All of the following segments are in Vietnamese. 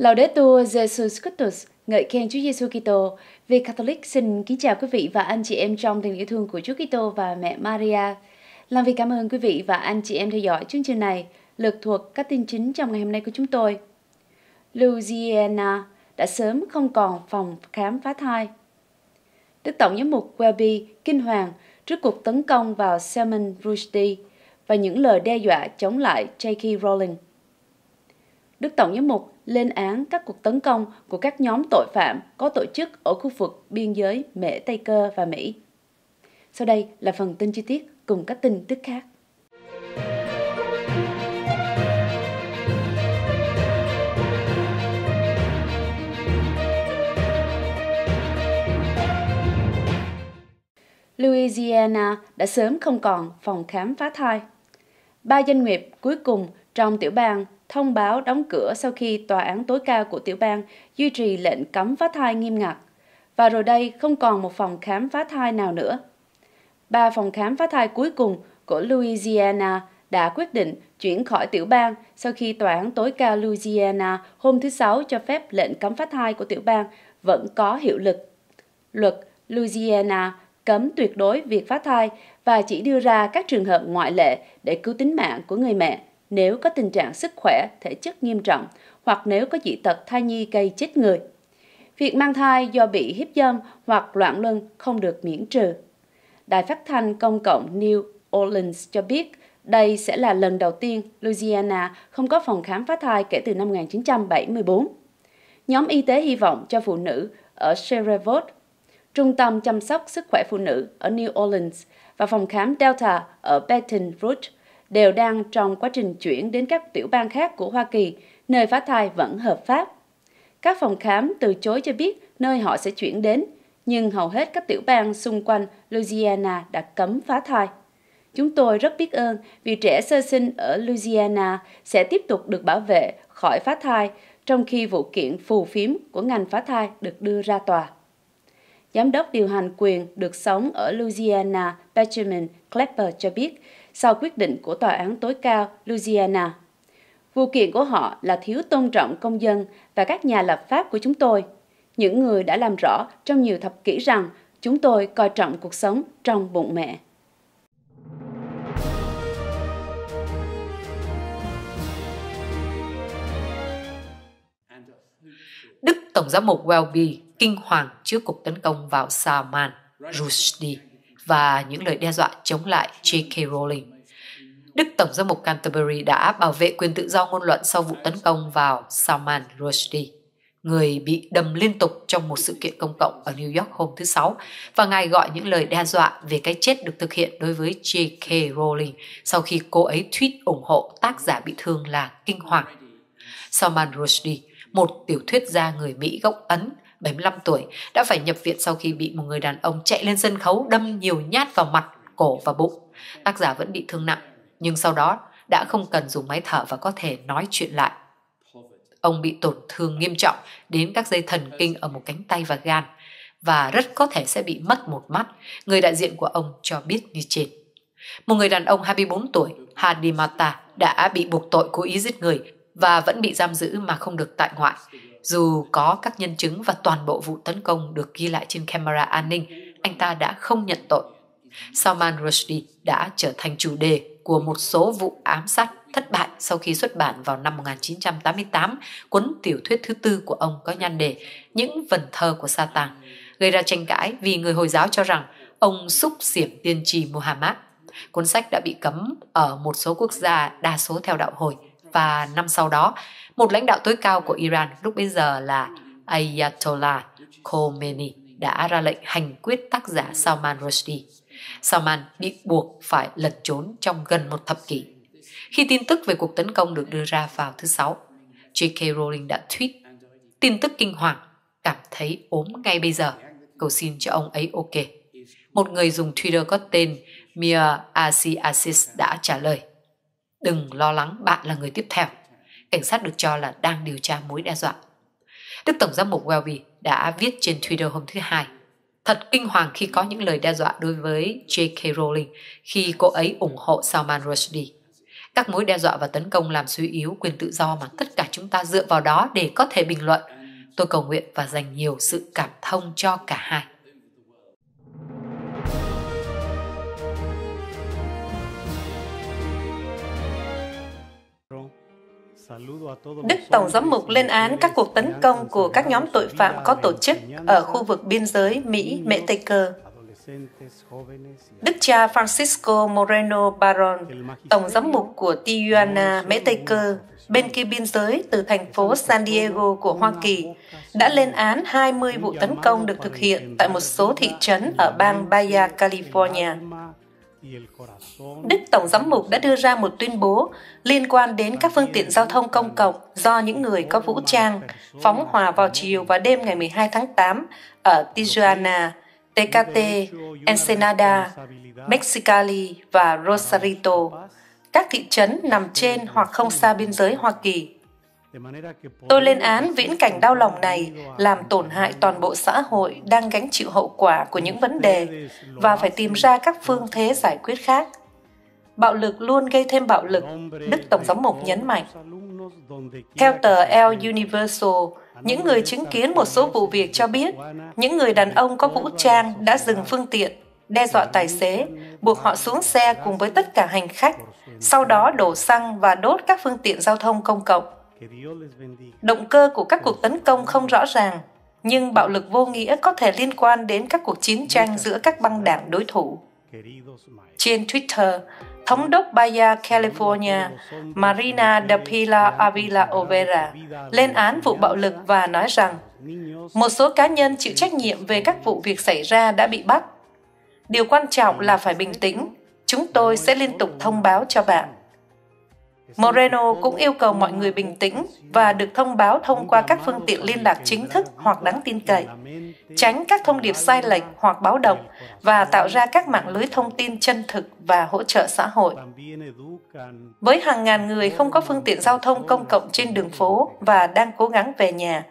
Laudetur Jesus Christus, ngợi khen Chúa Giêsu Kitô. Vì Catholic xin kính chào quý vị và anh chị em trong tình yêu thương của Chúa Kitô và mẹ Maria. Làm việc cảm ơn quý vị và anh chị em theo dõi chương trình này. Lược thuộc các tin chính trong ngày hôm nay của chúng tôi. Louisiana đã sớm không còn phòng khám phá thai. Đức Tổng giám mục Welby kinh hoàng trước cuộc tấn công vào Salman Rushdie và những lời đe dọa chống lại J.K. Rowling. Đức Tổng giám mục lên án các cuộc tấn công của các nhóm tội phạm có tổ chức ở khu vực biên giới Mễ Tây Cơ và Mỹ. Sau đây là phần tin chi tiết cùng các tin tức khác. Louisiana đã sớm không còn phòng khám phá thai. Ba doanh nghiệp cuối cùng trong tiểu bang thông báo đóng cửa sau khi tòa án tối cao của tiểu bang duy trì lệnh cấm phá thai nghiêm ngặt. Và rồi đây, không còn một phòng khám phá thai nào nữa. Ba phòng khám phá thai cuối cùng của Louisiana đã quyết định chuyển khỏi tiểu bang sau khi tòa án tối cao Louisiana hôm thứ Sáu cho phép lệnh cấm phá thai của tiểu bang vẫn có hiệu lực. Luật Louisiana cấm tuyệt đối việc phá thai và chỉ đưa ra các trường hợp ngoại lệ để cứu tính mạng của người mẹ nếu có tình trạng sức khỏe, thể chất nghiêm trọng hoặc nếu có dị tật thai nhi gây chết người. Việc mang thai do bị hiếp dâm hoặc loạn luân không được miễn trừ. Đài phát thanh công cộng New Orleans cho biết đây sẽ là lần đầu tiên Louisiana không có phòng khám phá thai kể từ năm 1974. Nhóm y tế hy vọng cho phụ nữ ở Shreveport, Trung tâm chăm sóc sức khỏe phụ nữ ở New Orleans và phòng khám Delta ở Baton Rouge đều đang trong quá trình chuyển đến các tiểu bang khác của Hoa Kỳ, nơi phá thai vẫn hợp pháp. Các phòng khám từ chối cho biết nơi họ sẽ chuyển đến, nhưng hầu hết các tiểu bang xung quanh Louisiana đã cấm phá thai. Chúng tôi rất biết ơn vì trẻ sơ sinh ở Louisiana sẽ tiếp tục được bảo vệ khỏi phá thai, trong khi vụ kiện phù phiếm của ngành phá thai được đưa ra tòa. Giám đốc điều hành quyền được sống ở Louisiana, Benjamin Clapper cho biết, sau quyết định của Tòa án tối cao Louisiana. Vụ kiện của họ là thiếu tôn trọng công dân và các nhà lập pháp của chúng tôi, những người đã làm rõ trong nhiều thập kỷ rằng chúng tôi coi trọng cuộc sống trong bụng mẹ. Đức Tổng giám mục Welby kinh hoàng trước cuộc tấn công vào Salman Rushdie và những lời đe dọa chống lại J.K. Rowling. Đức Tổng giám mục Canterbury đã bảo vệ quyền tự do ngôn luận sau vụ tấn công vào Salman Rushdie, người bị đâm liên tục trong một sự kiện công cộng ở New York hôm thứ Sáu, và ngài gọi những lời đe dọa về cái chết được thực hiện đối với J.K. Rowling sau khi cô ấy tweet ủng hộ tác giả bị thương là kinh hoàng. Salman Rushdie, một tiểu thuyết gia người Mỹ gốc Ấn, 75 tuổi, đã phải nhập viện sau khi bị một người đàn ông chạy lên sân khấu đâm nhiều nhát vào mặt, cổ và bụng. Tác giả vẫn bị thương nặng, nhưng sau đó đã không cần dùng máy thở và có thể nói chuyện lại. Ông bị tổn thương nghiêm trọng đến các dây thần kinh ở một cánh tay và gan và rất có thể sẽ bị mất một mắt, người đại diện của ông cho biết như trên. Một người đàn ông 24 tuổi, Hadimata, đã bị buộc tội cố ý giết người và vẫn bị giam giữ mà không được tại ngoại dù có các nhân chứng và toàn bộ vụ tấn công được ghi lại trên camera an ninh, anh ta đã không nhận tội. Salman Rushdie đã trở thành chủ đề của một số vụ ám sát thất bại sau khi xuất bản vào năm 1988 cuốn tiểu thuyết thứ tư của ông có nhan đề Những vần thơ của Satan, gây ra tranh cãi vì người Hồi giáo cho rằng ông xúc xiểm tiên tri Muhammad. Cuốn sách đã bị cấm ở một số quốc gia đa số theo đạo hồi và năm sau đó, một lãnh đạo tối cao của Iran lúc bây giờ là Ayatollah Khomeini đã ra lệnh hành quyết tác giả Salman Rushdie. Salman bị buộc phải lẩn trốn trong gần một thập kỷ. Khi tin tức về cuộc tấn công được đưa ra vào thứ Sáu, J.K. Rowling đã tweet tin tức kinh hoàng, cảm thấy ốm ngay bây giờ, cầu xin cho ông ấy ok. Một người dùng Twitter có tên Mia Asiasis đã trả lời Đừng lo lắng, bạn là người tiếp theo. Cảnh sát được cho là đang điều tra mối đe dọa. Đức Tổng giám mục Welby đã viết trên Twitter hôm thứ Hai. Thật kinh hoàng khi có những lời đe dọa đối với J.K. Rowling khi cô ấy ủng hộ Salman Rushdie. Các mối đe dọa và tấn công làm suy yếu quyền tự do mà tất cả chúng ta dựa vào đó để có thể bình luận. Tôi cầu nguyện và dành nhiều sự cảm thông cho cả hai. Đức Tổng giám mục lên án các cuộc tấn công của các nhóm tội phạm có tổ chức ở khu vực biên giới Mỹ, Mễ Tây Cơ. Đức cha Francisco Moreno Baron, Tổng giám mục của Tijuana, Mễ Tây Cơ, bên kia biên giới từ thành phố San Diego của Hoa Kỳ, đã lên án 20 vụ tấn công được thực hiện tại một số thị trấn ở bang Baja California. Đức Tổng giám mục đã đưa ra một tuyên bố liên quan đến các phương tiện giao thông công cộng do những người có vũ trang phóng hỏa vào chiều và đêm ngày 12 tháng 8 ở Tijuana, Tecate, Ensenada, Mexicali và Rosarito, các thị trấn nằm trên hoặc không xa biên giới Hoa Kỳ. Tôi lên án viễn cảnh đau lòng này làm tổn hại toàn bộ xã hội đang gánh chịu hậu quả của những vấn đề và phải tìm ra các phương thế giải quyết khác. Bạo lực luôn gây thêm bạo lực, Đức Tổng giám mục nhấn mạnh. Theo tờ El Universal, những người chứng kiến một số vụ việc cho biết những người đàn ông có vũ trang đã dừng phương tiện, đe dọa tài xế, buộc họ xuống xe cùng với tất cả hành khách, sau đó đổ xăng và đốt các phương tiện giao thông công cộng. Động cơ của các cuộc tấn công không rõ ràng, nhưng bạo lực vô nghĩa có thể liên quan đến các cuộc chiến tranh giữa các băng đảng đối thủ. Trên Twitter, Thống đốc Baja California Marina de Pilar Avila Overa lên án vụ bạo lực và nói rằng một số cá nhân chịu trách nhiệm về các vụ việc xảy ra đã bị bắt. Điều quan trọng là phải bình tĩnh. Chúng tôi sẽ liên tục thông báo cho bạn. Moreno cũng yêu cầu mọi người bình tĩnh và được thông báo thông qua các phương tiện liên lạc chính thức hoặc đáng tin cậy, tránh các thông điệp sai lệch hoặc báo động và tạo ra các mạng lưới thông tin chân thực và hỗ trợ xã hội. Với hàng ngàn người không có phương tiện giao thông công cộng trên đường phố và đang cố gắng về nhà,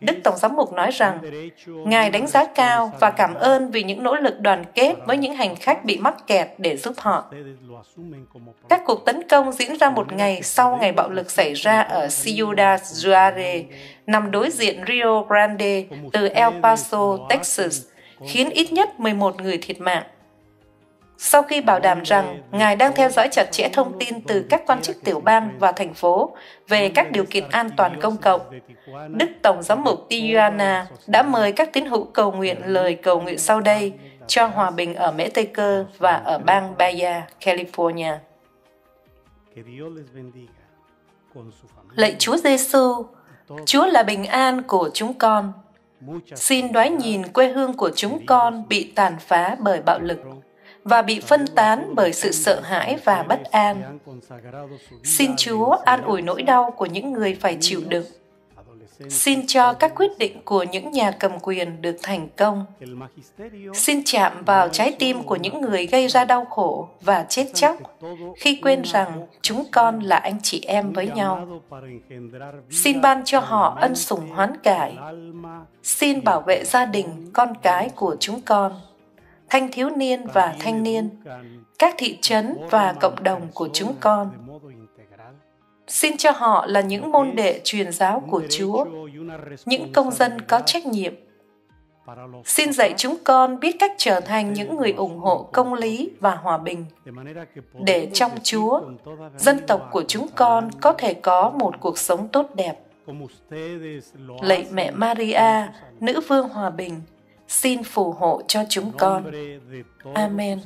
Đức Tổng giám mục nói rằng, Ngài đánh giá cao và cảm ơn vì những nỗ lực đoàn kết với những hành khách bị mắc kẹt để giúp họ. Các cuộc tấn công diễn ra một ngày sau ngày bạo lực xảy ra ở Ciudad Juarez, nằm đối diện Rio Grande từ El Paso, Texas, khiến ít nhất 11 người thiệt mạng. Sau khi bảo đảm rằng Ngài đang theo dõi chặt chẽ thông tin từ các quan chức tiểu bang và thành phố về các điều kiện an toàn công cộng, Đức Tổng giám mục Tijuana đã mời các tín hữu cầu nguyện lời cầu nguyện sau đây cho hòa bình ở Mễ Tây Cơ và ở bang Baja, California. Lạy Chúa Giêsu, Chúa là bình an của chúng con. Xin đoái nhìn quê hương của chúng con bị tàn phá bởi bạo lực và bị phân tán bởi sự sợ hãi và bất an. Xin Chúa an ủi nỗi đau của những người phải chịu đựng. Xin cho các quyết định của những nhà cầm quyền được thành công. Xin chạm vào trái tim của những người gây ra đau khổ và chết chóc khi quên rằng chúng con là anh chị em với nhau. Xin ban cho họ ân sủng hoán cải. Xin bảo vệ gia đình, con cái của chúng con thanh thiếu niên và thanh niên, các thị trấn và cộng đồng của chúng con. Xin cho họ là những môn đệ truyền giáo của Chúa, những công dân có trách nhiệm. Xin dạy chúng con biết cách trở thành những người ủng hộ công lý và hòa bình, để trong Chúa, dân tộc của chúng con có thể có một cuộc sống tốt đẹp. Lạy mẹ Maria, nữ vương hòa bình, xin phù hộ cho chúng con. Amen.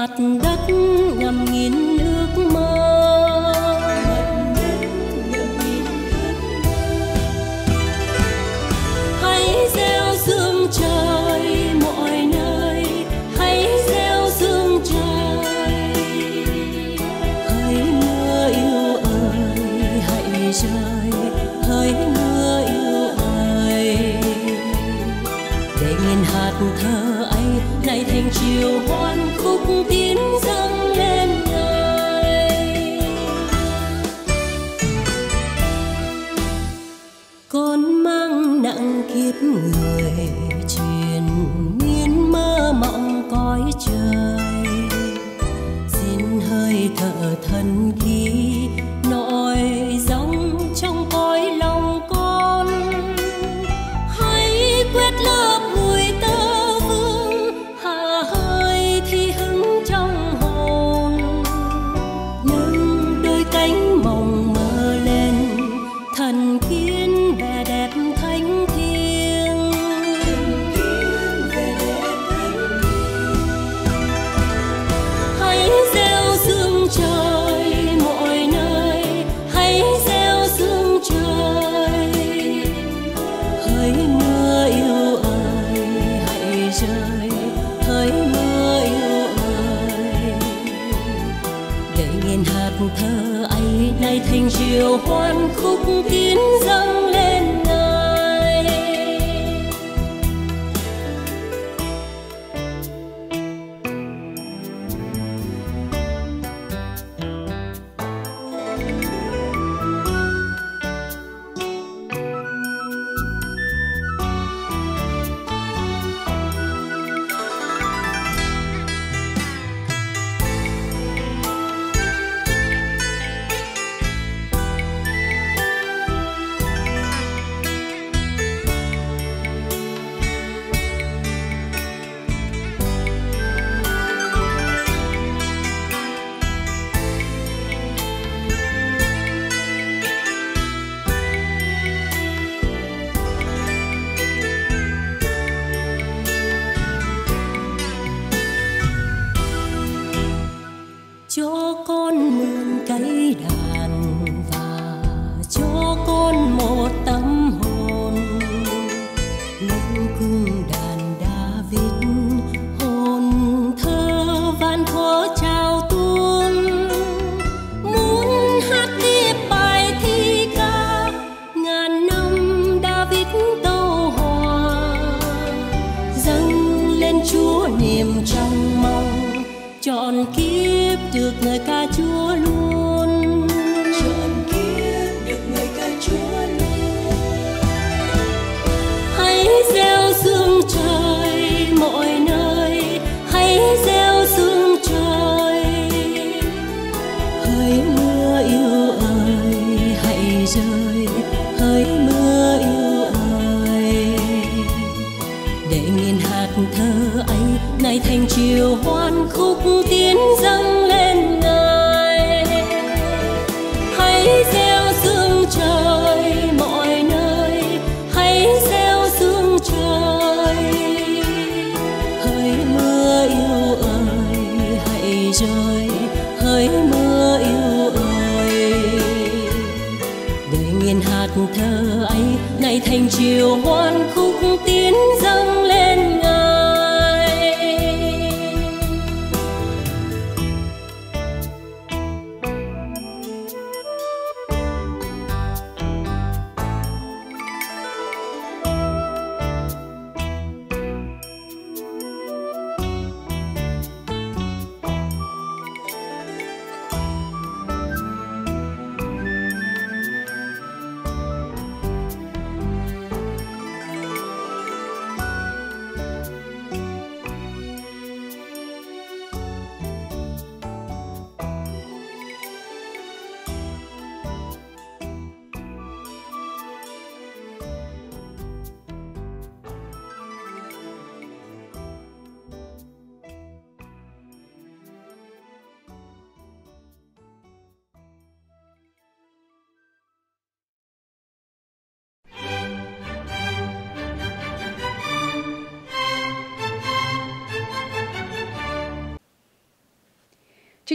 mặt đất ngầm nghìn ước mơ. con mang nặng kiếp người. nghìn hạt thơ ấy nay thành chiều hoan khúc tiến dâng lên. You.